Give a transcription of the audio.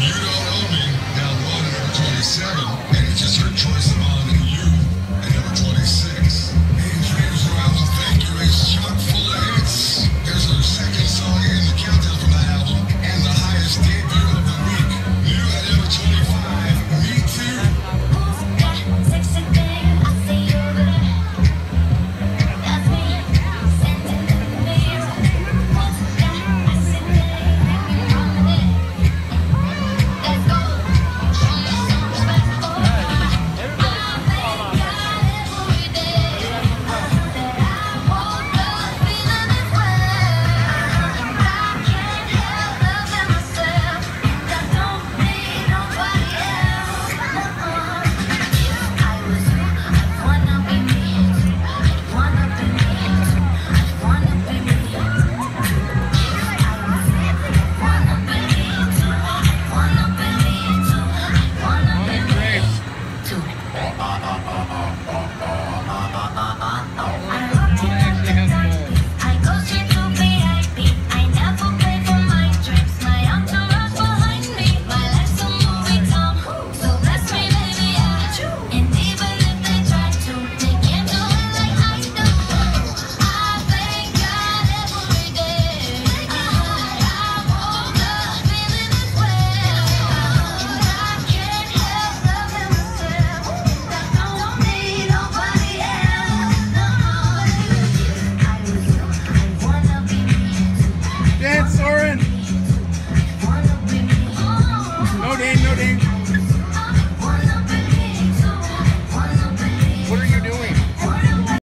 You don't.